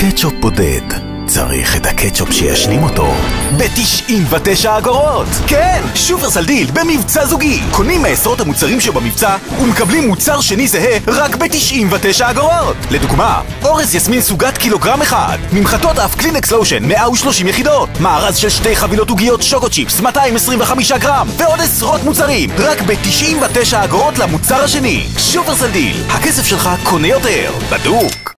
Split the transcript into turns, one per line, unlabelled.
קטשופ בודד. צריך את הקטשופ שישלים אותו ב-99 אגורות! כן! שופרסל דיל במבצע זוגי! קונים מעשרות המוצרים שבמבצע ומקבלים מוצר שני זהה רק ב-99 אגורות! לדוגמה, אורז יסמין סוגת קילוגרם אחד ממחטות אף קלינקס לושן 130 יחידות מארז של שתי חבילות עוגיות שוקו צ'יפס 225 גרם ועוד עשרות מוצרים רק ב-99 אגורות למוצר השני שופרסל דיל, הכסף שלך קונה יותר! בדוק!